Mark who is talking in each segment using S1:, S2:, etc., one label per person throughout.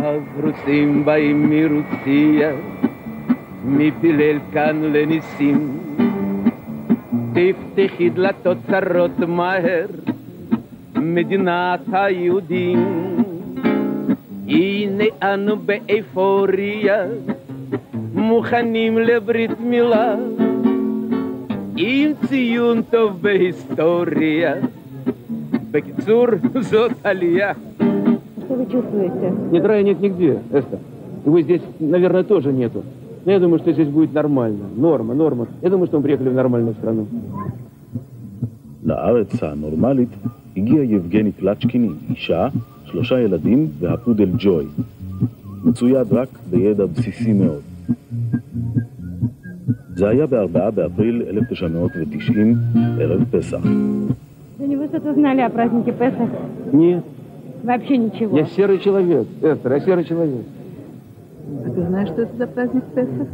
S1: הפרוסים באים מרוסיה, מפילל כאן לניסים. תפתחי דלתות צרות מהר, מדינת היהודים. הנה אנו באפוריה, מוכנים לברית מילה, עם ציון טוב בהיסטוריה. בקיצור, זאת עלייה.
S2: Что вы чувствуете?
S1: Нет, рая нет нигде, Эста. Его здесь, наверное, тоже нету. Но я думаю, что здесь будет нормально. Норма, норма. Я думаю, что мы приехали в нормальную страну.
S3: לארץ הנורמלית הגיע יבגני קלצ'קין עם אישה, שלושה ילדים והפודל ג'וי. מצויד רק בידע בסיסי מאוד. זה היה ב-4 באפריל 1990, ערב פסח.
S2: Да не вы что-то знали о празднике Песах?
S1: Нет,
S2: Вообще ничего.
S1: я серый человек, Эстер, я серый человек.
S4: А ты знаешь, что это за праздник Песах?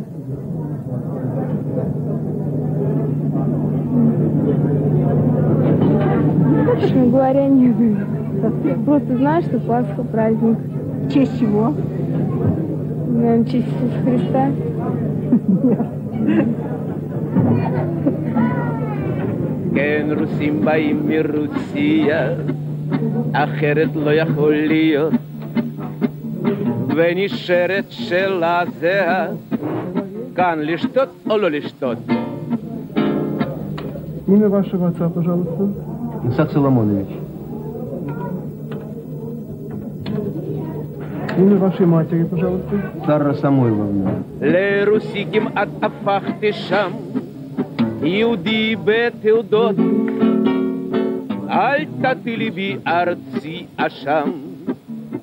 S2: Честно говоря, нет. Просто знаю, что Пасха праздник.
S4: В честь чего?
S2: Наверное, в честь Иисуса Христа.
S1: כן, רוסים באים מרוסיה, אחרת לא יכול להיות. ונשארת שאלה זהה, כאן לשתות או לא לשתות?
S5: Имя вашего отца, пожалуйста.
S1: Исаак Соломонович.
S5: Имя вашей матери, пожалуйста.
S1: Сара Самойловна. לרוסי כמעט הפכתי שם, יהודי בתעודות. אל תטילי בי ארצי אשם,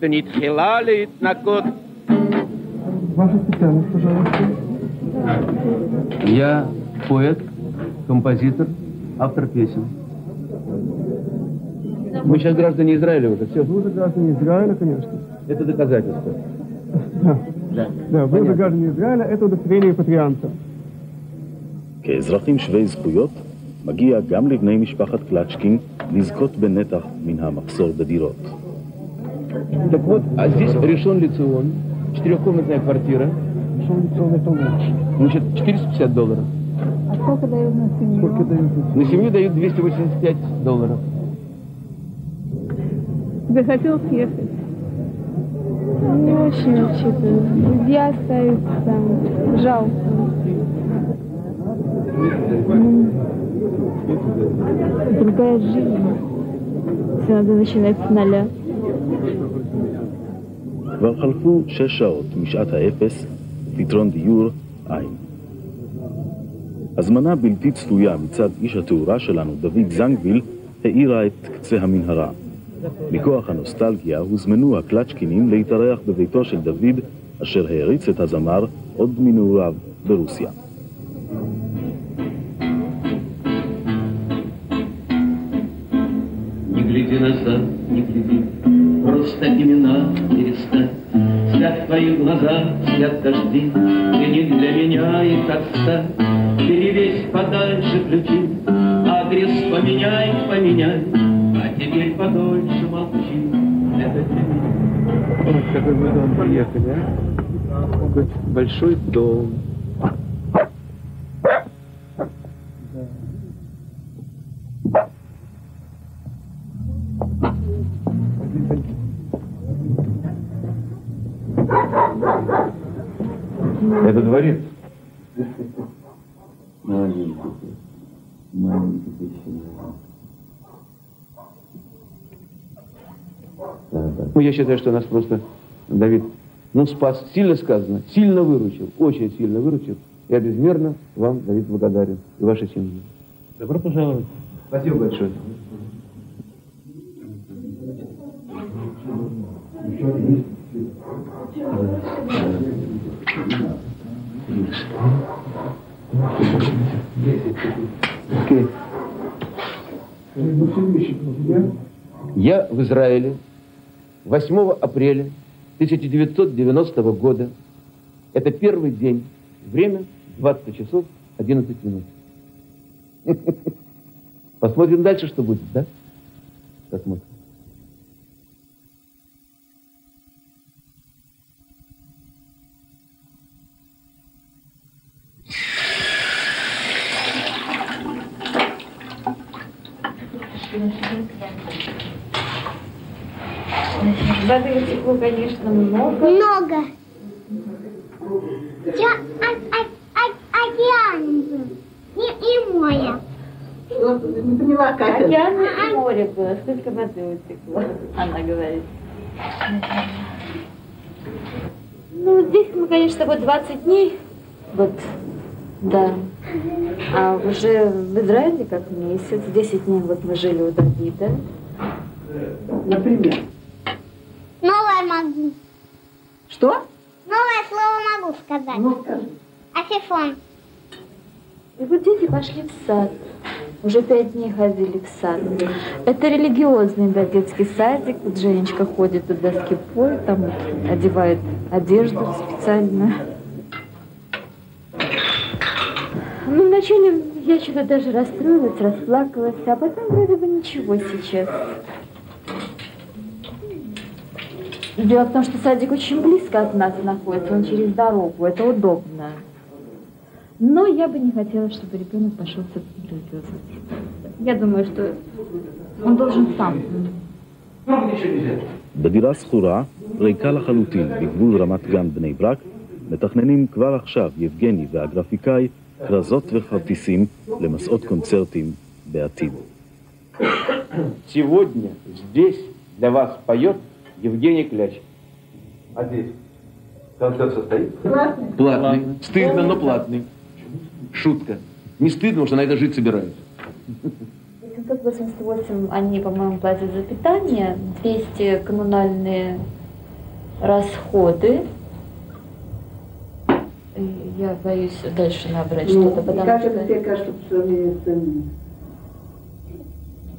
S1: ונתחילה להתנקות.
S5: Ваша специальность, пожалуйста.
S1: Я поэт, композитор, автор песен. Мы сейчас граждане Израиля уже, все.
S5: Вы уже граждане Израиля, конечно.
S1: Это доказательство.
S5: Да,
S1: Да.
S5: да вы уже граждане Израиля, это удостоверение патрианта.
S3: כאזרחים שווי זכויות, מגיע גם לבני משפחת קלצ'קין לזכות בנתח מן המחסור בדירות.
S1: Так вот, а здесь решен лицеон, четырехкомнатная квартира,
S5: Что лицо это лучше?
S1: значит, 450 долларов.
S4: А сколько дают на семью?
S5: Сколько дают?
S1: На семью дают 285 долларов.
S2: Захотел съехать. Не очень вообще-то. Друзья остаются там. Жалко. Ну, Другая жизнь. Все надо начинать с нуля.
S3: כבר חלפו שש שעות משעת האפס, ופתרון דיור אין. הזמנה בלתי צפויה מצד איש התאורה שלנו, דוד זנגוויל, האירה את קצה המנהרה. מכוח הנוסטלגיה הוזמנו הקלצ'קינים להתארח בביתו של דוד, אשר העריץ את הזמר עוד מנעוריו ברוסיה.
S6: Гляди назад, не гляди, просто имена перестань. Спят твои глаза, спят дожди, ты не для меня их отстань. Перевесь подальше ключи, адрес поменяй, поменяй, а теперь подольше молчи. Это для меня.
S1: Ой, какой мы дом приехали, а? Какой большой дом. Это дворец. Маленький. Маленький еще. Ну, я считаю, что нас просто Давид, ну, спас, сильно сказано, сильно выручил, очень сильно выручил. Я безмерно вам, Давид, благодарен и вашей семье. Добро пожаловать. Спасибо большое. Я в Израиле 8 апреля 1990 года. Это первый день. Время 20 часов 11 минут. Посмотрим дальше, что будет, да? Посмотрим.
S2: Воды утекло, конечно, много.
S7: Много. Я о- о- о- океан был. И, и море.
S4: Что? Не поняла, Катя.
S2: Океан и море было. Сколько воды утекло, она говорит. Ну, здесь мы, конечно, вот 20 дней. Вот, да. А уже в Израиле как месяц. 10 дней вот мы жили у Давида.
S4: Например.
S7: Новое могу.
S4: Что?
S7: Новое слово могу сказать.
S4: Ну, скажи.
S7: Афифон.
S2: И вот дети пошли в сад. Уже пять дней ходили в сад. Это религиозный, да, детский садик. Вот Женечка ходит туда с кипой, там вот одевает одежду специально. Ну, вначале я что-то даже расстроилась, расплакалась, а потом вроде бы ничего сейчас. Дело в том, что садик очень близко от нас находится, он через дорогу, это удобно. Но я бы не хотела, чтобы ребенок пошел в религиозный. Я думаю, что он должен сам.
S3: בדירה שכורה, ריקה לחלוטין, בגבול רמת גן בני ברק, מתכננים כבר עכשיו יבגני והגרפיקאי כרזות וכרטיסים למסעות קונצרטים בעתיד.
S1: Сегодня здесь для вас поет Евгений Кляч. А здесь? Концерт состоит?
S4: Платный?
S1: Платный. Стыдно, но платный. Шутка. Не стыдно, потому что на это жить собираются.
S2: 888 они, по-моему, платят за питание, 200 коммунальные расходы. я боюсь дальше набрать
S4: Ну,
S2: что-то, потому
S4: как
S2: что
S4: тебе кажется по сравнению с ценами?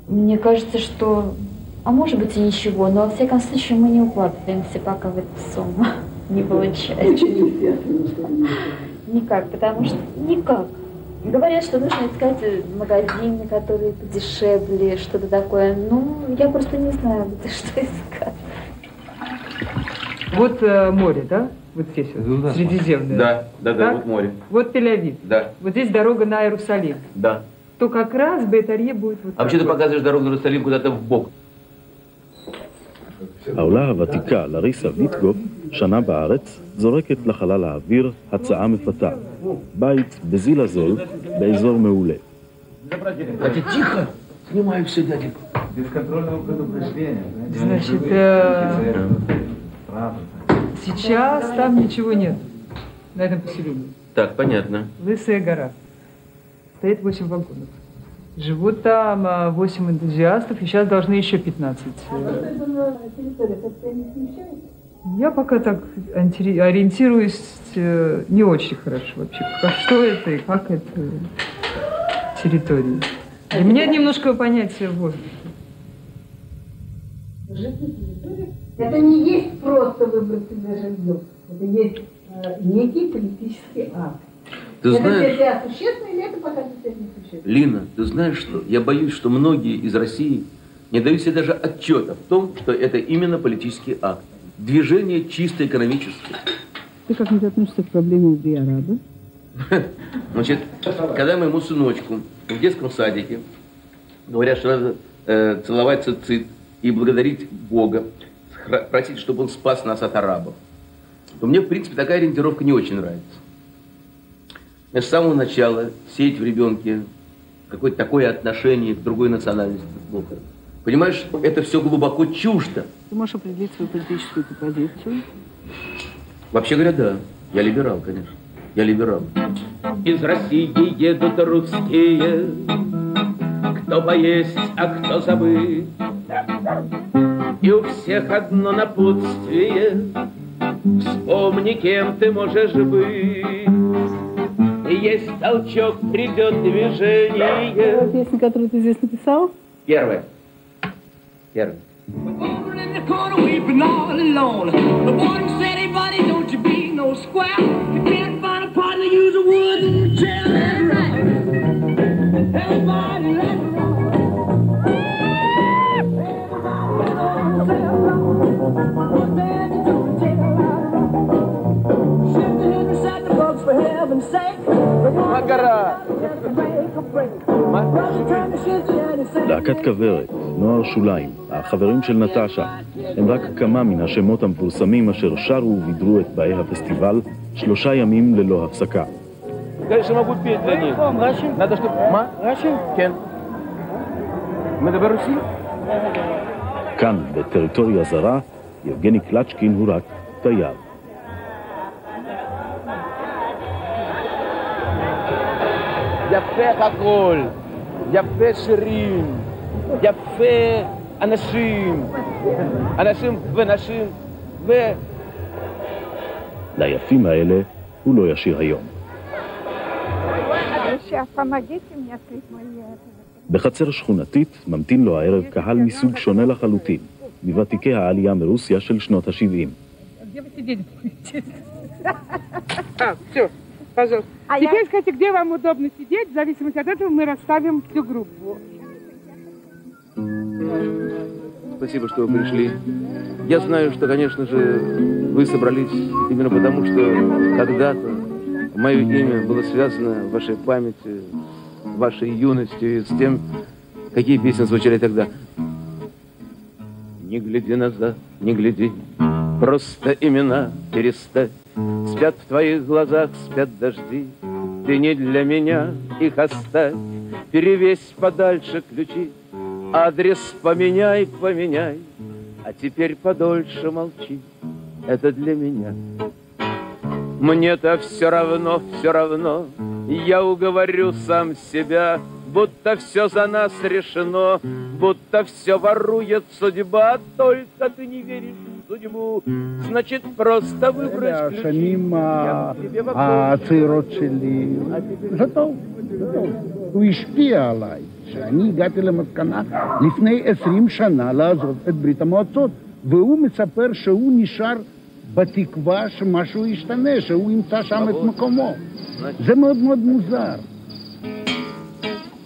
S2: мне кажется, что, а может быть и ничего, но во всяком случае мы не укладываемся пока в эту сумму. Не получается. Никак, потому что никак. Говорят, что нужно искать э, магазины, которые подешевле, что-то такое. Ну, я просто не знаю, где что искать.
S8: Вот э, море, да? Вот здесь вот, Средиземное.
S1: Да, да, да,
S8: Так?
S1: вот море.
S8: Вот Тель-Авив.
S1: Да,
S8: Вот здесь дорога на Иерусалим.
S1: да.
S8: То как раз Бейтарье будет вот
S1: А вообще ты
S8: так вот.
S1: показываешь дорогу на Иерусалим куда-то в бок.
S3: העולה הוותיקה, לריסה ויטגוף, שנה בארץ, זורקת לחלל האוויר הצעה מפתה. בית בזיל הזול, באזור מעולה.
S1: Катя, тихо! Снимаю все, дяденька.
S8: Значит, э, сейчас там ничего нет на этом поселении.
S1: Так, понятно.
S8: Лысая гора. Стоит 8 вагонов. Живут там а, 8 энтузиастов, и сейчас должны еще 15. э, Я пока так ориентируюсь э, не очень хорошо вообще. Как- Что это и как это территория. Для меня немножко понятие воздуха.
S4: Это не есть просто выбрать себе жилье. Это есть э, некий политический акт.
S1: Ты
S4: это для
S1: знаешь,
S4: тебя существенно или это пока для тебя не существенно?
S1: Лина, ты знаешь что? Я боюсь, что многие из России не дают себе даже отчета в том, что это именно политический акт. Движение чисто экономическое.
S9: Ты как-нибудь относишься к проблеме Биараба?
S1: Значит, когда моему сыночку в детском садике говорят, что надо э, целовать цицит и благодарить Бога, просить, чтобы он спас нас от арабов, то мне, в принципе, такая ориентировка не очень нравится. Я с самого начала сеять в ребенке какое-то такое отношение к другой национальности. Понимаешь, это все глубоко чуждо.
S9: Ты можешь определить свою политическую позицию?
S1: Вообще говоря, да. Я либерал, конечно. Я либерал. Из России едут русские, кто поесть, а кто забыть. И у всех одно напутствие, вспомни, кем ты можешь быть. И есть толчок, придет движение.
S9: Песня, которую ты здесь написал?
S1: Первое. Первое.
S10: in the corner weeping all alone. The warden said, hey buddy, don't you be no square. You can't find a partner, use a wooden chair. That's right. Everybody, let's
S3: להקת כוורת, נוער שוליים, החברים של נטשה, הם רק כמה מן השמות המפורסמים אשר שרו ובידרו את באי הפסטיבל שלושה ימים ללא הפסקה.
S1: Конечно, могу петь для них. Надо, чтобы... Ма? כן. מדבר רוסי?
S3: כאן, בטריטוריה זרה, יבגני קלצ'קין הוא רק תייר.
S1: יפה הכל, יפה שירים, יפה אנשים, אנשים ונשים ו...
S3: ליפים האלה הוא לא ישיר היום. בחצר שכונתית ממתין לו הערב קהל מסוג שונה לחלוטין. מוותיקי העלייה מרוסיה של שנות ה-70.
S8: Где вы сидеть будете? А, все, пожалуйста. Теперь скажите, где вам удобно сидеть. В зависимости от этого мы расставим всю группу.
S1: Спасибо, что вы пришли. Я знаю, что, конечно же, вы собрались именно потому, что когда-то мое имя было связано в вашей памяти, вашей юностью и с тем, какие песни звучали тогда. Не гляди назад, не гляди, просто имена перестать. Спят в твоих глазах, спят дожди, ты не для меня их оставь. Перевесь подальше ключи, адрес поменяй, поменяй, а теперь подольше молчи, это для меня. Мне-то все равно, все равно, я уговорю сам себя, будто все за нас решено, будто все ворует судьба, только ты не веришь в судьбу, значит просто выбрать ключи.
S11: השנים
S1: Я тебе вопрос.
S11: הצעירות שלי, זה טוב, זה טוב. הוא השפיע עליי. כשאני הגעתי למסקנה לפני עשרים שנה לעזוב את ברית המועצות, והוא מספר שהוא נשאר בתקווה שמשהו ישתנה, שהוא ימצא שם את מקומו. זה מאוד מאוד מוזר.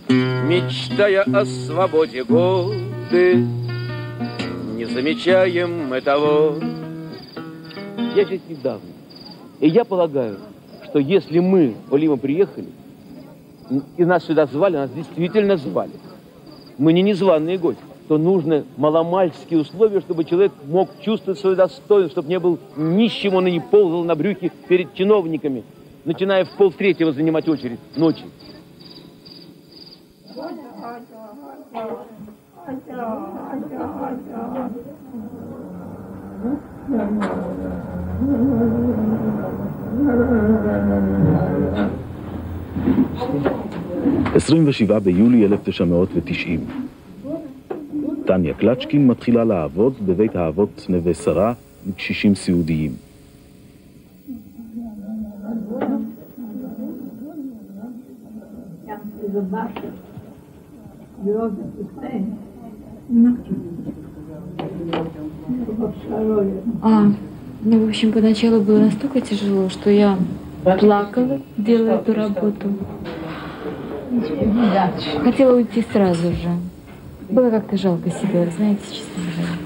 S1: Мечтая о свободе годы, не замечаем мы того. Я здесь недавно, и я полагаю, что если мы, Олима, приехали, и нас сюда звали, нас действительно звали, мы не незваные гости, то нужны маломальские условия, чтобы человек мог чувствовать свое достоинство, чтобы не был нищим, он и не ползал на брюхе перед чиновниками, начиная в полтретьего занимать очередь ночью.
S3: ב-27 ביולי 1990. טניה קלצ'קין מתחילה לעבוד בבית האבות נווה שרה לקשישים סיעודיים.
S2: А, ну, в общем, поначалу было настолько тяжело, что я плакала, делая эту работу. Хотела уйти сразу же. Было как-то жалко себя, знаете, честно говоря.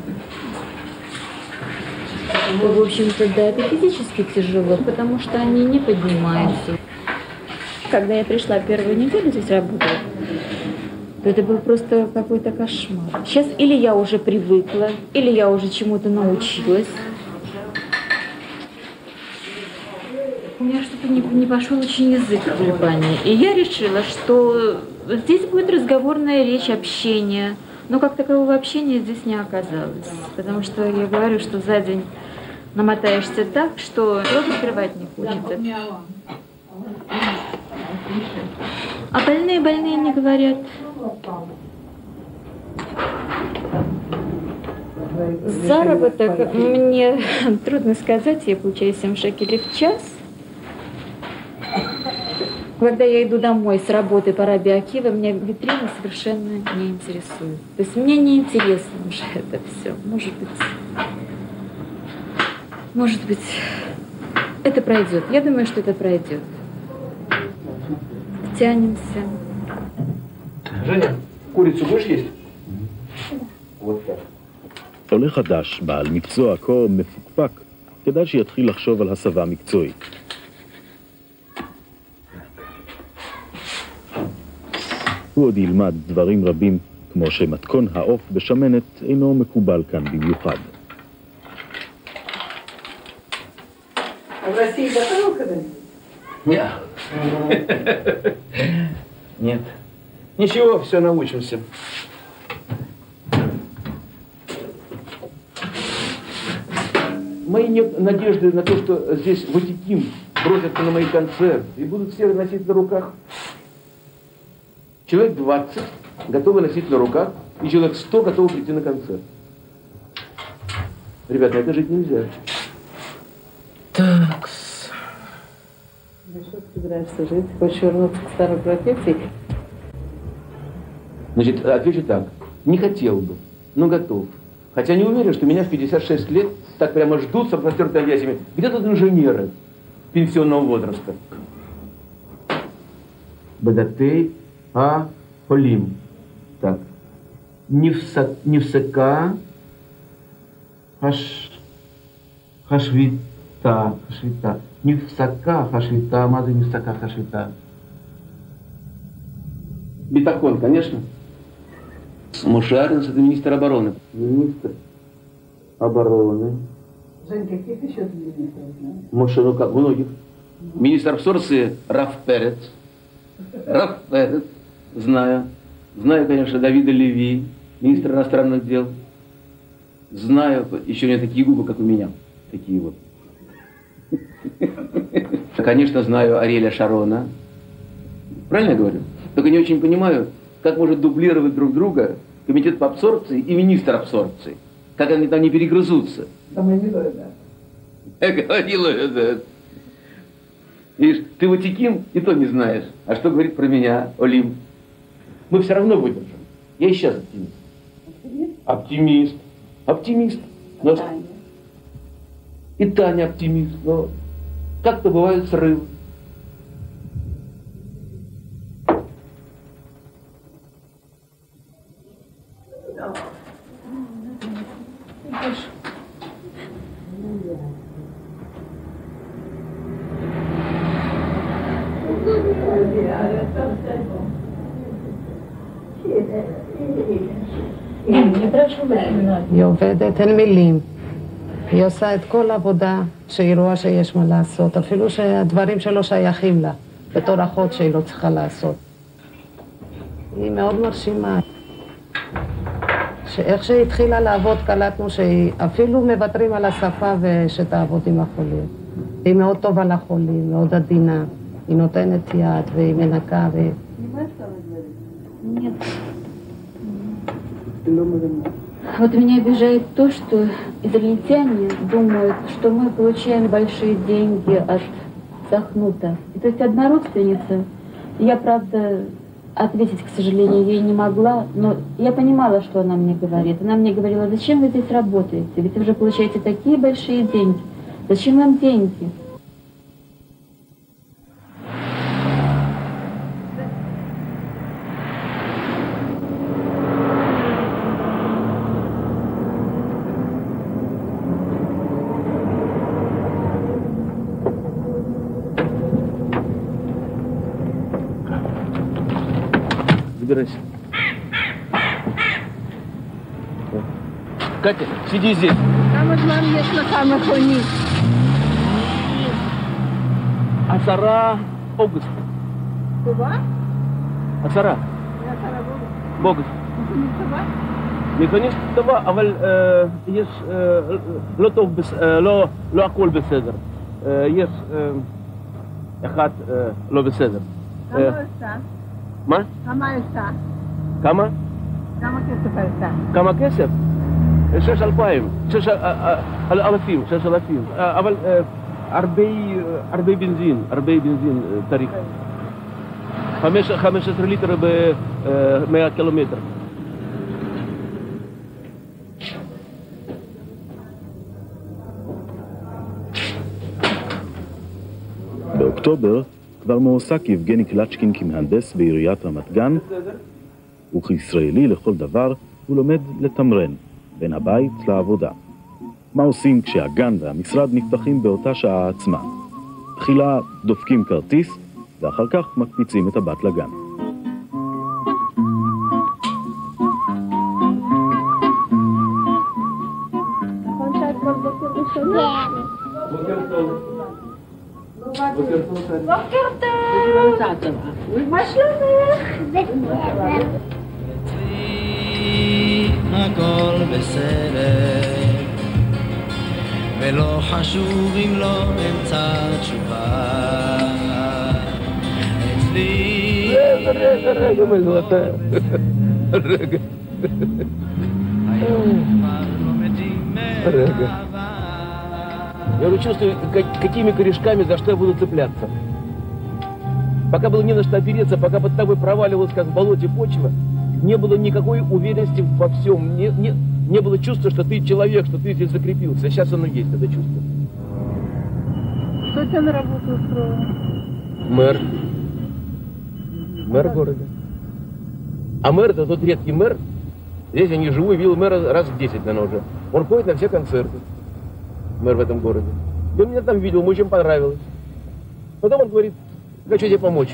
S2: В общем-то, да, это физически тяжело, потому что они не поднимаются. Когда я пришла первую неделю здесь работать, то это был просто какой-то кошмар. Сейчас или я уже привыкла, или я уже чему-то научилась. У меня что-то не, не пошел очень язык в Либане. И я решила, что здесь будет разговорная речь, общение. Но как такового общения здесь не оказалось. Потому что я говорю, что за день намотаешься так, что рот открывать не хочется. А больные больные не говорят. Заработок мне трудно сказать, я получаю 7 шекелей в час. Когда я иду домой с работы по Раби Акива, меня витрины совершенно не интересуют. То есть мне не интересно уже это все. Может быть, может быть, это пройдет. Я думаю, что это пройдет. Тянемся.
S1: Женя, курицу будешь есть? Вот так.
S3: עולה חדש, בעל מקצוע כה מפוקפק, כדאי שיתחיל לחשוב על הסבה מקצועית. הוא עוד ילמד דברים רבים כמו שמתכון העוף בשמנת אינו מקובל כאן במיוחד.
S4: В России готовил когда-нибудь?
S1: Нет. Нет. Ничего, все научимся. Мои не- надежды на то, что здесь Ватиким бросятся на мои концерты и будут все носить на руках. Человек 20 готовы носить на руках, и человек 100 готовы прийти на концерт. Ребята, это жить нельзя.
S9: Так. Ну что ты собираешься жить? Хочешь вернуться к старой профессии?
S1: Значит, отвечу так. Не хотел бы, но готов. Хотя не уверен, что меня в 56 лет так прямо ждут с распростертыми объятиями. Где тут инженеры пенсионного возраста? Бадатей, а, Холим. Так. Невса- Невсака, Хаш, Хашвита, Хашвита. Невсака, Хашвита, Маза Невсака, Хашвита. Битахон, конечно. Мушаринс, это министр обороны. Министр обороны.
S4: Жень, каких еще ты министров знаешь?
S1: Моше, ну как, многих. Министр абсорбции Раф Перец. Раф Перец, знаю. Знаю, конечно, Давида Леви, министр иностранных дел. Знаю, еще не такие губы, как у меня. Такие вот. Конечно, знаю Ариэля Шарона. Правильно я говорю? Только не очень понимаю, как может дублировать друг друга комитет по абсорбции и министр абсорбции. Как они там не перегрызутся.
S4: Там и.
S1: Я говорила это. Видишь, ты Ватиким и то не знаешь. А что говорит про меня Олим? Мы все равно выдержим. Я и сейчас оптимист. Оптимист. Оптимист. Но... И Таня оптимист. Но как-то бывают срывы.
S9: עובדת, אין מילים. היא עושה את כל העבודה שהיא רואה שיש מה לעשות, אפילו שהדברים שלא שייכים לה, בתור אחות שהיא לא צריכה לעשות. היא מאוד מרשימה. שאיך שהיא התחילה לעבוד קלטנו שהיא אפילו מוותרים על השפה ושתעבוד עם החולים. היא מאוד טובה לחולים, מאוד עדינה. היא נותנת יד והיא מנקה ו...
S2: Вот меня обижает то, что израильтяне думают, что мы получаем большие деньги от Сахнута. То есть одна родственница, я, правда, ответить, к сожалению, ей не могла, но я понимала, что она мне говорит. Она мне говорила, зачем вы здесь работаете? Ведь вы же получаете такие большие деньги. Зачем вам деньги?
S1: جيزي Damit man jetzt noch einmal von ihm. Asara Bogus. Kuba? Asara. Bogus. ميكانيك طبعا
S4: اول
S1: يس
S4: لو
S1: توف
S4: بس لو
S1: لو
S4: أقول بالصدر يس
S1: كما كسب שש אלפיים, שש אה, אה, אה, אלפים, שש אלפים. אבל הרבה, הרבה בנזין, הרבה בנזין צריך. חמש- 15 ליטר ב-100 קילומטר.
S3: באוקטובר כבר מועסק יבגני קלצ'קין כמהנדס בעיריית רמת גן, וכישראלי לכל דבר הוא לומד לתמרן בין הבית לעבודה. מה עושים כשהגן והמשרד נפתחים באותה שעה עצמה? תחילה דופקים כרטיס, ואחר כך מקפיצים את הבת לגן.
S1: כן. בוקר טוב!
S2: מה שלומך?
S7: בסדר.
S10: הכל בסדר, ולא חשוב אם לא אמצא תשובה. אצלי...
S1: רגע, רגע, רגע, моя золотая. רגע. רגע. Я уже чувствую, как- какими корешками за что я буду цепляться. Пока было не на что опереться, пока под тобой проваливалась, как в болоте почва, не было никакой уверенности во всем. Не, не, не было чувства, что ты человек, что ты здесь закрепился. Сейчас оно есть, это чувство.
S8: Кто тебя на работу устроил?
S1: Мэр. Мэр города. А мэр это тот редкий мэр. Здесь я не живу и видел мэра раз в 10, наверное, уже. Он ходит на все концерты. Мэр в этом городе. И он меня там видел, ему очень понравилось. Потом он говорит, хочу тебе помочь.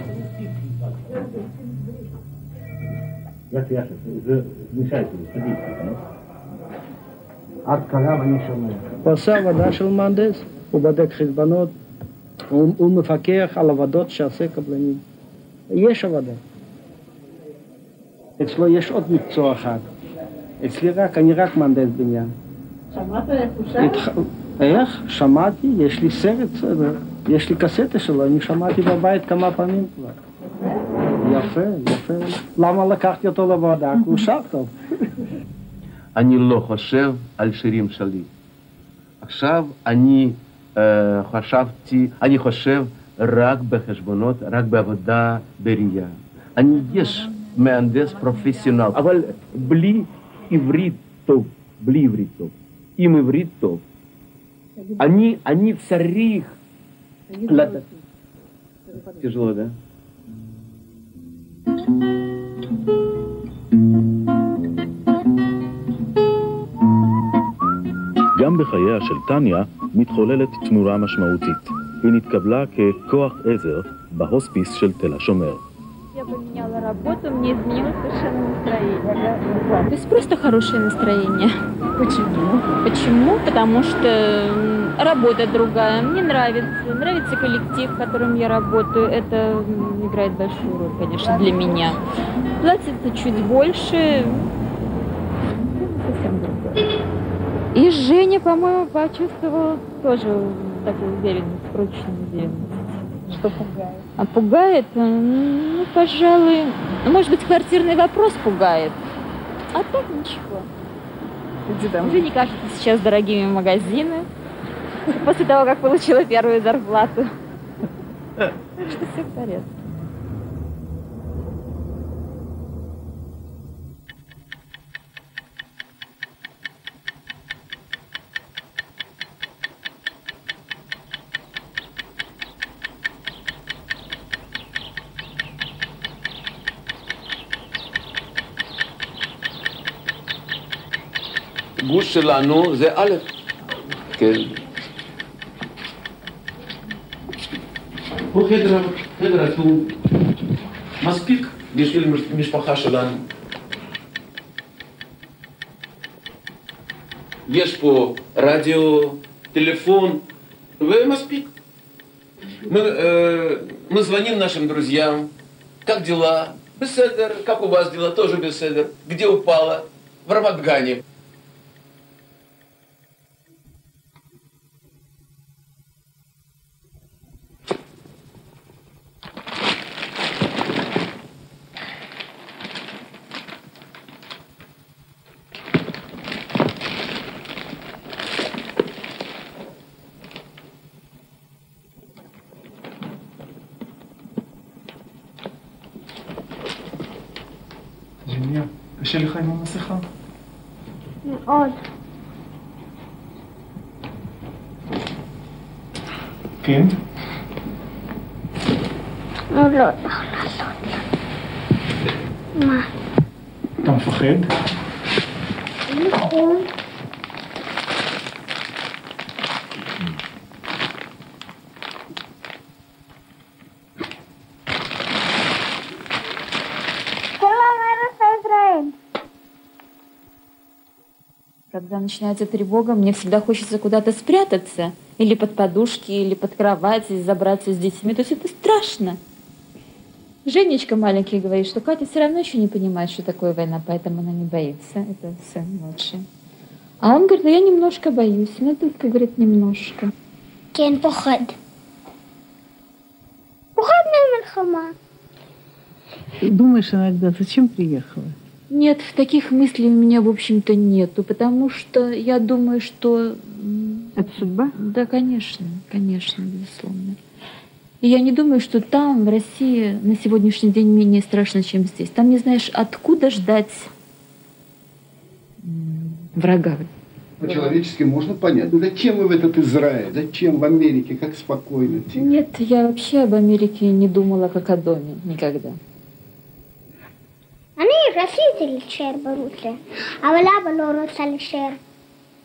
S11: עד קרב אני שומע.
S12: הוא עושה עבודה של מהנדס, הוא בודק חשבונות, הוא, הוא מפקח על עבודות שעושה קבלנים. יש עבודה. אצלו יש עוד מקצוע אחד. אצלי רק, אני רק מהנדס בניין.
S4: שמעת איך הוא.
S12: איך? שמעתי, יש לי סרט, יש לי קסטה שלו, אני שמעתי בבית כמה פעמים כבר. יפה, יפה. למה לקחתי אותו לוועדה? כי הוא שר טוב.
S1: אני לא חושב על שירים שלי. עכשיו אני אה, חשבתי, אני חושב רק בחשבונות, רק בעבודה בראייה. אני יש מהנדס פרופסיונל, אבל בלי עברית טוב, בלי עברית טוב. עם עברית טוב. אני, אני צריך... לתת... תשלו, да?
S3: גם בחייה של טניה מתחוללת תמורה משמעותית. היא נתקבלה ככוח עזר בהוספיס של תל השומר.
S2: Работу, мне изменилось совершенно настроение. То есть просто хорошее настроение. Почему? Почему? Потому что работа другая, мне нравится, нравится коллектив, в котором я работаю. Это играет большую роль, конечно, для меня. Платится чуть больше, совсем другое. И Женя, по-моему, почувствовал тоже такую уверенность, прочную уверенность.
S8: Что пугает?
S2: А пугает, э, ну, пожалуй, может быть, квартирный вопрос пугает. А так ничего. Уже не кажется сейчас дорогими магазины. После того, как получила первую зарплату. Что все в порядке.
S1: גוש שלנו זה א', כן. הוא חדר, חדר עצום, מספיק בשביל משפחה שלנו. יש פה רדיו, טלפון, ומספיק. Мы, э, мы звоним нашим друзьям. Как дела? Беседер. Как у вас дела? Тоже беседер. Где упала? В Рамадгане.
S2: Когда начинается тревога, мне всегда хочется куда-то спрятаться. Или под подушки, или под кровать, или забраться с детьми. То есть это страшно. Женечка маленький говорит, что Катя все равно еще не понимает, что такое война, поэтому она не боится. Это сын младший. А он говорит, ну я немножко боюсь. Ну только, говорит, немножко.
S7: Кен поход. Поход на
S9: Думаешь иногда, зачем приехала?
S2: Нет, таких мыслей у меня, в общем-то, нету, потому что я думаю, что...
S9: Это судьба?
S2: Да, конечно, конечно, безусловно. И я не думаю, что там, в России, на сегодняшний день менее страшно, чем здесь. Там не знаешь, откуда ждать врага.
S13: По-человечески можно понять. Ну зачем вы в этот Израиль? Зачем в Америке? Как спокойно? тихо?
S2: Нет, я вообще об Америке не думала как о доме никогда.
S7: أنا رصيدي للشير بروسيا أو لعبة لوروسا للشير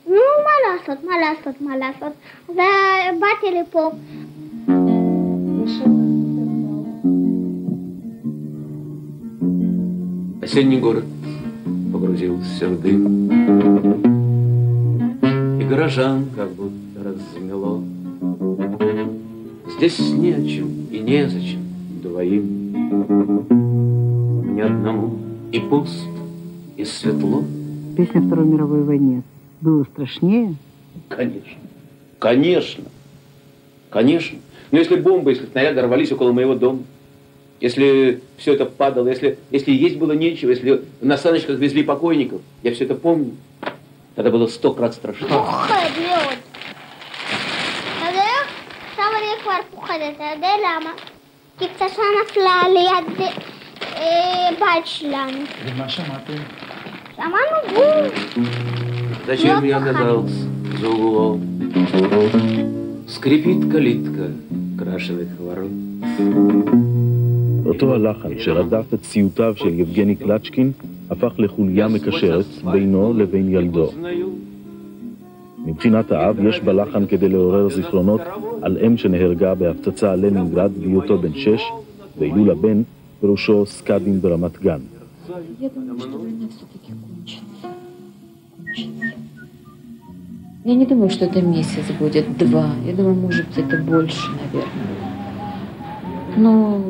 S7: Ну, малясот, малясот, малясот. Да, батили поп.
S1: Осенний город погрузился в дым, И горожан как будто размело. Здесь не о чем и незачем двоим ни одному. И пуст, и светло.
S9: Песня о Второй мировой войне было страшнее?
S1: Конечно. Конечно. Конечно. Но если бомбы, если снаряды рвались около моего дома, если все это падало, если, если есть было нечего, если на саночках везли покойников, я все это помню. Тогда было сто крат страшнее.
S7: صور יודע למה? כי פצצה נפלה ליד אה, בית שלנו.
S14: ומה שמעתם?
S7: שמענו בום.
S1: Зачем я оказался за углом? Скрипит калитка крашеных ворот.
S3: אותו הלחן שרדף את סיוטיו של יבגני קלצ'קין הפך לחוליה מקשרת בינו לבין ילדו. מבחינת האב יש בלחן כדי לעורר זיכרונות על אם שנהרגה בהפצצה על לנינגרד בהיותו בן שש, ruszyło z kabin do.
S2: Я думаю, что война все-таки кончится. кончится. Я не думаю, что это месяц будет, два. Я думаю, может быть, это больше, наверное. Но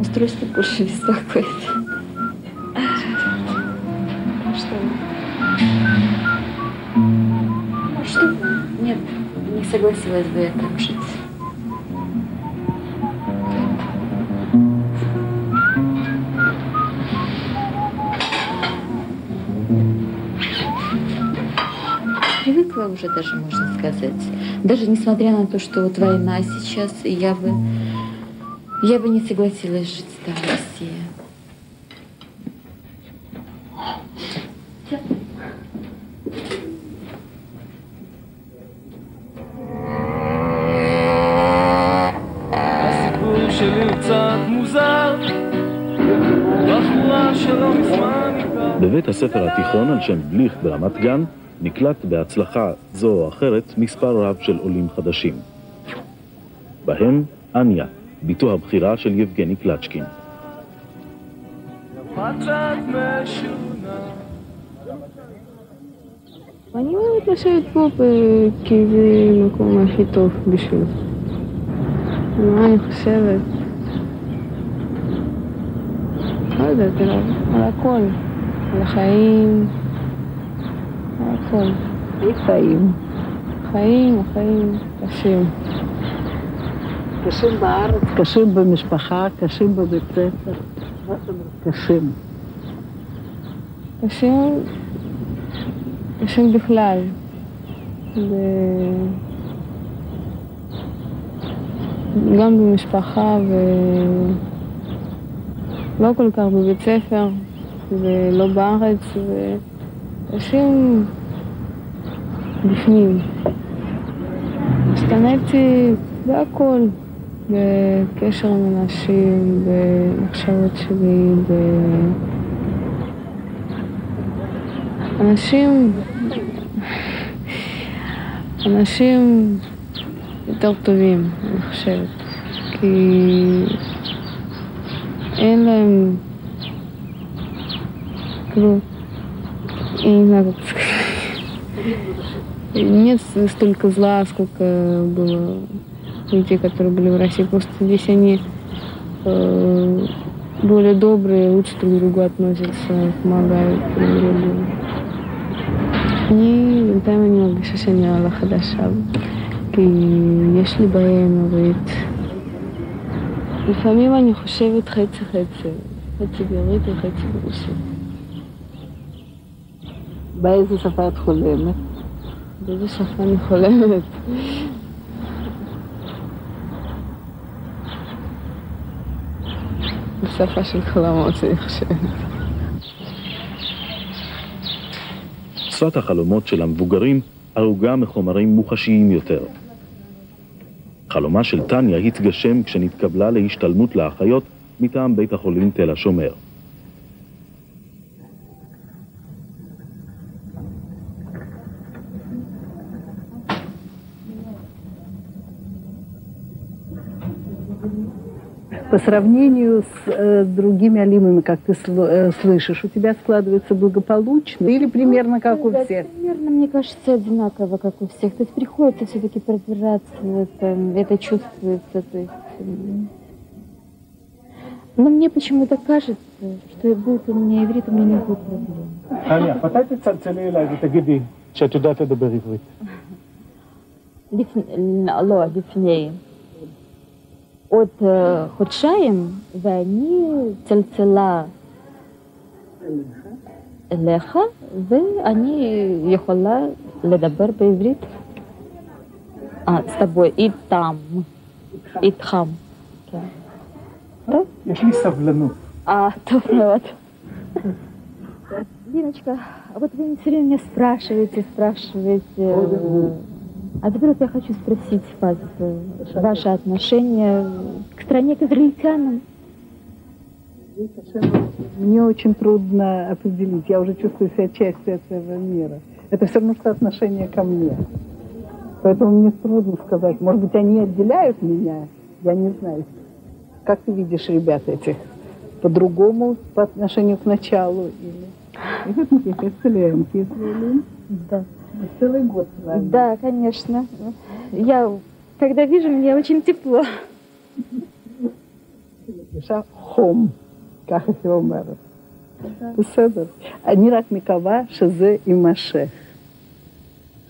S2: устройство больше беспокоит. Что? Что? Нет, не согласилась бы я там жить. уже даже, можно сказать. Даже несмотря на то, что вот война сейчас, и я бы, я бы не согласилась жить там, в России.
S15: הסיפור שלי הוא קצת מוזר, בחורה שלא מזמן איתה
S3: בבית הספר התיכון על שם בליך ברמת גן נקלט בהצלחה זו או אחרת מספר רב של עולים חדשים. בהם אניה, בתו הבכירה של יבגני קלצ'קין.
S16: אני אוהבת לשבת פה כי זה המקום הכי טוב בשבילי. מה אני חושבת? לא יודעת, על, הכל. על החיים, הכל.
S9: חיים.
S16: חיים, החיים קשים.
S9: קשים בארץ, קשים במשפחה, קשים בבית ספר. מה זאת אומרת קשים?
S16: קשים, קשים בכלל. ב... גם במשפחה ולא כל כך בבית ספר ולא בארץ וקשים בפנים. השתניתי בהכל, בקשר עם אנשים, במחשבות שלי, ב... אנשים, אנשים יותר טובים, אני חושבת, כי אין להם, כאילו, אני רוצה- Нет столько зла, сколько было людей, которые были в России. Просто здесь они э, более добрые, лучше друг к другу относятся, помогают друг другу. אני בינתיים אני מרגישה שאני עולה חדשה, כי יש לי בעיה עם עברית. לפעמים אני חושבת חצי חצי, חצי בעברית וחצי ברוסית.
S9: באיזה שפה את חולמת?
S16: באיזה שפה אני חולמת? בשפה של חלומות, אני חושבת.
S3: שפת החלומות של המבוגרים ערוגה מחומרים מוחשיים יותר. חלומה של טניה התגשם כשנתקבלה להשתלמות לאחיות מטעם בית החולים תל השומר.
S9: По сравнению с э, другими алимами, как ты сл- э, слышишь, у тебя складывается благополучно или примерно как у
S2: Да,
S9: всех?
S2: Примерно, мне кажется, одинаково, как у всех. То есть приходится все-таки продержаться, это, это чувствуется. То есть, м. но мне почему-то кажется, что будет у меня иврит, у меня не будет проблем.
S12: טניה, מתי תצלצלי אליי ותגידי שאת יודעת לדבר עברית?
S2: לפ- לא, לפני. עוד אה, חודשיים, ואני צלצלה אליך, ואני יכולה לדבר בעברית. אה, с тобой, איתם. איתכם. כן.
S12: יש לי סבלנות.
S2: А, топ вот. Диночка, а вот вы все время меня спрашиваете, спрашиваете. А теперь вот я хочу спросить вас, э, ваше отношение к стране, к израильтянам.
S9: Мне очень трудно определить. Я уже чувствую себя частью этого мира. Это все равно, что отношение ко мне. Поэтому мне трудно сказать. Может быть, они отделяют меня? Я не знаю. Как ты видишь ребят этих? По-другому по отношению к началу? Или...
S2: Да.
S9: Целый год с вами.
S2: Да, конечно. Я, когда вижу, мне очень тепло.
S9: עכשיו חום, ככה היא אומרת. בסדר. אני רק מקווה שזה יימשך.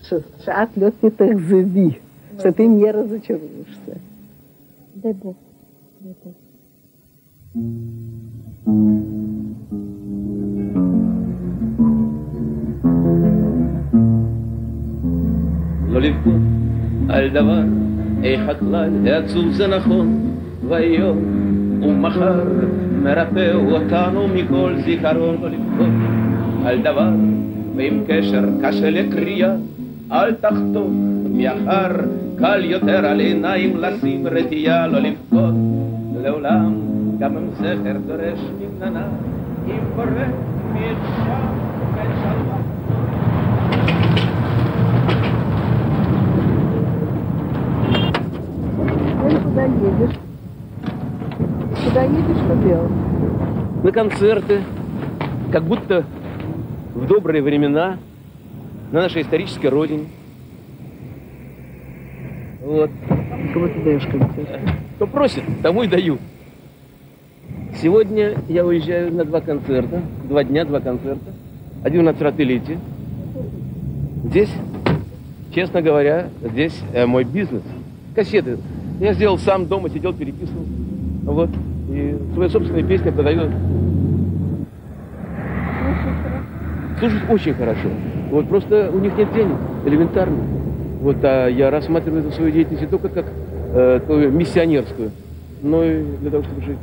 S9: ש- שאת לא תתאכזבי, שאתם не разочаруешься.
S2: Дай Бог. Дай Бог.
S6: לבכות על דבר, איך הכלל העצוב זה נכון, והיום ומחר מרפא אותנו מכל זיכרון. לא לבכות על דבר, ועם קשר קשה לקריאה, אל תחטוף, מאחר קל יותר על עיניים לשים רטייה, לא לבכות לעולם, גם אם זכר דורש מגננה, אם קורה מאפשר ושלווה.
S9: Ты куда едешь? Куда едешь, что делать?
S1: на концерты, как будто в добрые времена на нашей исторической родине. Вот.
S9: Кого ты даешь концерт?
S1: Кто просит, тому и даю. Сегодня я уезжаю на два концерта, два дня, два концерта. Один в Нацрат-Элите. Здесь, честно говоря, здесь э, мой бизнес. Кассеты. Я сделал сам дома, сидел, переписывал. Вот. И свои собственные песни продаю. Слушать очень хорошо. Вот просто у них нет денег, элементарно. Вот, а я рассматриваю эту свою деятельность не только как э, миссионерскую, но и для того, чтобы жить.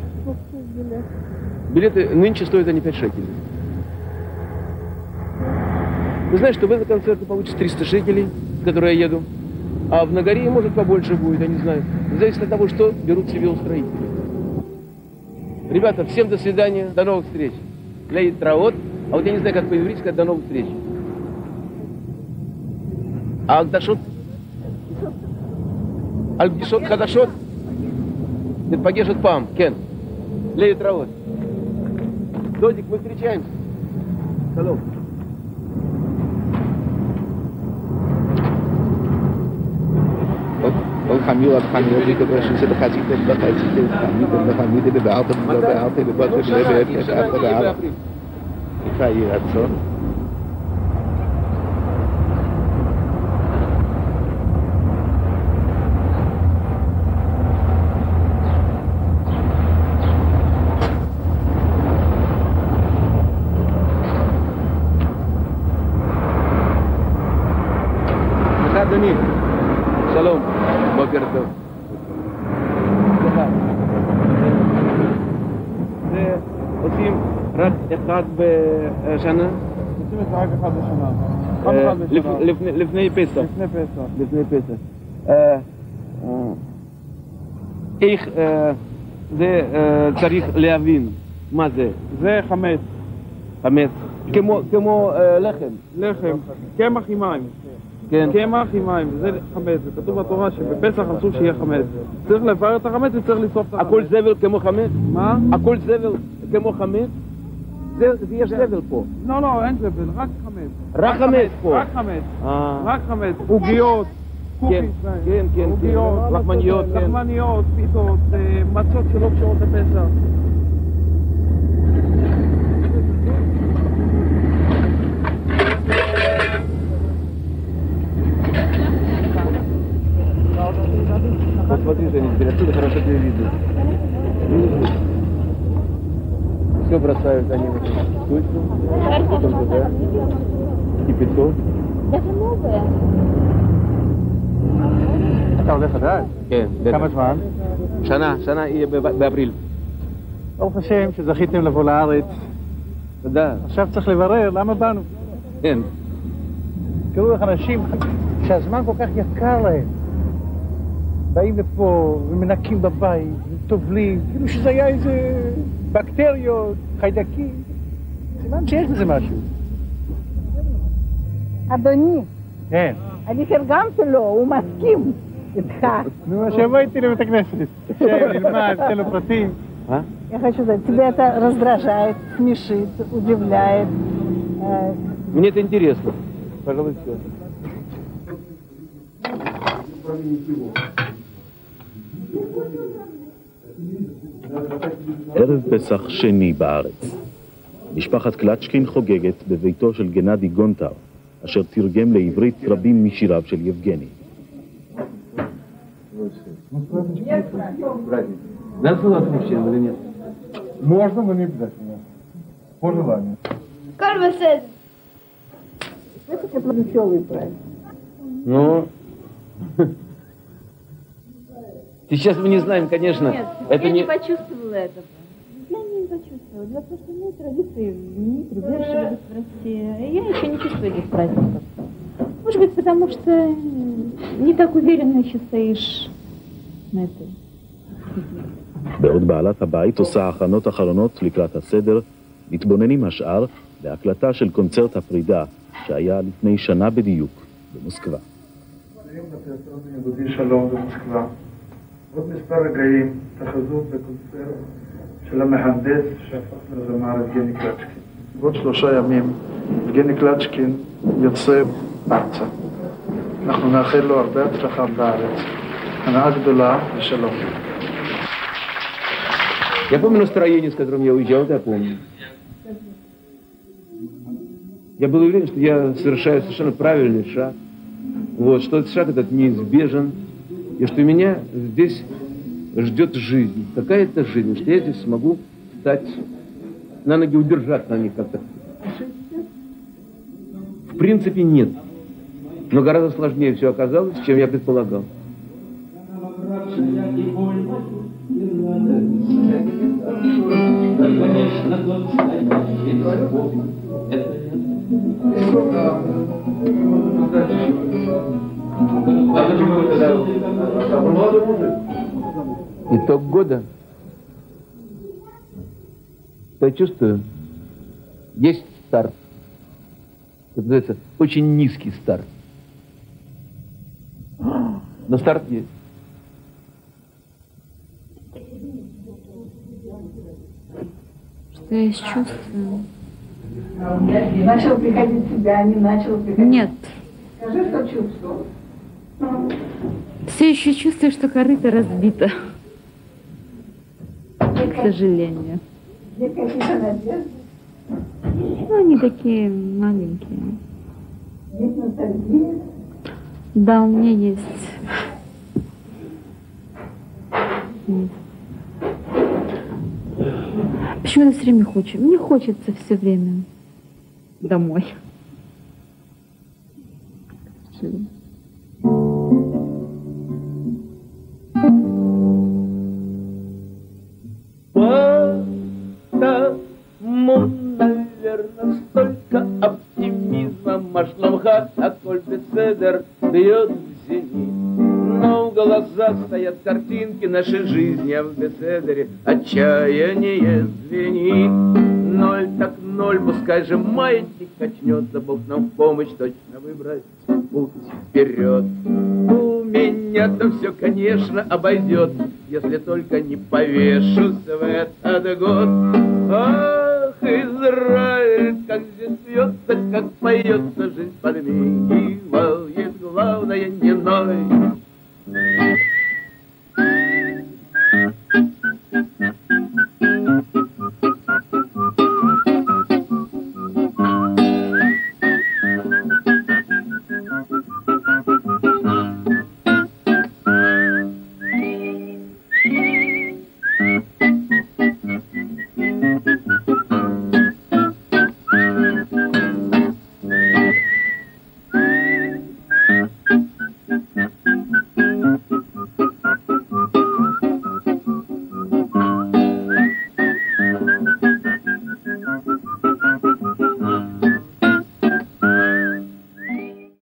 S1: Билеты нынче стоят они 5 шекелей. Вы знаете, что в этот концерт получится 300 шекелей, в который я еду, а в Нагорье, может, побольше будет, я не знаю. Зависит от того, что берут себе устроители. Ребята, всем до свидания, до новых встреч. Леит траот, а вот я не знаю, как по-еврейски сказать до новых встреч. А Агдашот? Альгишот Хадашот? Погешет Пам, Кен. Леит траот. Додик, мы встречаемся. Шалом. família, a família, a família, a família, Het família, a família, a família, a família, a família, a família, a família, a família, רק אחד בשנה?
S5: עושים את זה רק אחד בשנה.
S1: אה, לפני- פסח.
S5: לפני פסח.
S1: לפני פסח. אה, אה, איך אה, זה אה, צריך להבין מה זה?
S5: זה חמץ.
S1: חמץ. כמו- אה, לחם.
S5: לחם. קמח עם מים.
S1: כן.
S5: קמח עם מים, זה חמץ. זה כתוב בתורה שבפסח אסור שיהיה חמץ. צריך לברר את החמץ וצריך לשרוף את החמץ.
S1: הכל זבל כמו חמץ?
S5: מה?
S1: הכל זבל כמו חמץ? זה זה יש זבל פה.
S5: לא, לא, אין זבל, רק חמץ.
S1: רק חמץ פה.
S5: רק חמץ.
S1: אה.
S5: רק חמץ. עוגיות.
S1: כן,
S5: קוקיס,
S1: כן, כן,
S5: עוגיות,
S1: כן. לחמניות, כן.
S5: לחמניות, פיתות, אה, מצות שלא קשורות לפסח.
S1: Посмотри, Женя, теперь отсюда хорошо тебя видно. Все бросают они в эту штучку. Потом туда. Кипяток.
S2: Даже новое.
S1: אתה עולה חדש? כן.
S4: כמה זמן?
S1: שנה, שנה יהיה בב- באפריל.
S4: ברוך השם שזכיתם לבוא לארץ.
S1: תודה.
S4: עכשיו צריך לברר למה באנו.
S1: כן.
S4: תראו איך אנשים שהזמן כל כך יקר להם. באים לפה ומנקים בבית, וטובלים, כאילו שזה היה איזה בקטריות, חיידקים. סימן שיש בזה משהו.
S9: אדוני,
S4: כן.
S9: אני פרגמתי לו, הוא מסכים איתך.
S4: נו, אז שיבוא איתי לבית הכנסת. שב, נלמד, תן לו פרטים.
S9: Я хочу сказать, тебя это раздражает, смешит, удивляет. Э,
S1: Мне это интересно. Пожалуй, все.
S3: ערב פסח שני בארץ. משפחת קלצ'קין חוגגת בביתו של גנדי גונטר, אשר תרגם לעברית רבים משיריו של יבגני.
S1: Надо салат мужчин или нет?
S5: Можно, но не обязательно. По желанию.
S17: הכל בסדר.
S9: Это веселый праздник.
S1: Ну, сейчас мы не знаем, конечно.
S2: Нет,
S1: это
S2: я не
S1: не...
S2: почувствовала этого. Я не почувствовала. Дело в том, что мы традиции не придерживались в России. Я еще не чувствую этих праздников. Может быть, потому что не так уверенно еще стоишь на этой.
S3: בעוד בעלת הבית עושה הכנות אחרונות לקראת הסדר, מתבוננים השאר בהקלטה של קונצרט הפרידה שהיה לפני שנה בדיוק במוסקבה.
S5: יהודי שלום במוסקבה. עוד מספר רגעים תחזו בקונצרט של המהנדס שהפך לזמר יבגני קלצ'קין. בעוד שלושה ימים יבגני קלצ'קין יוצא ארצה. אנחנו נאחל לו הרבה הצלחה בארץ. הנאה גדולה ושלום.
S1: Я помню настроение, с которым я уезжал, это я помню. Я был уверен, что я совершаю совершенно правильный шаг. Вот, что этот шаг этот неизбежен. И что меня здесь ждет жизнь. Какая-то жизнь. Что я здесь смогу стать на ноги, удержаться на них как-то. В принципе, нет. Но гораздо сложнее все оказалось, чем я предполагал. Итог года. Я чувствую, есть старт. Это называется очень низкий старт. Но старт есть.
S2: Что я чувствую?
S9: Начал приходить в себя, не начал приходить.
S2: Нет.
S9: Скажи, что чувствовал.
S2: Все еще чувствую, что корыто разбито. К сожалению. Ну, они такие маленькие. Да, у меня есть. Есть. Почему ты все время хочешь? Мне хочется все время домой.
S1: Потому, наверное, столько оптимизма Машламха, а коль беседер бьет. Глазах стоят картинки нашей жизни, а в беседере отчаяние звенит. Ноль так ноль, пускай же маятник качнется, Бог нам в помощь точно выбрать путь вперед. У меня-то все, конечно, обойдет, Если только не повешусь в этот год. Ах, Израиль, как здесь пьется, как поется, жизнь подмигивает, главное не ной. Thank you.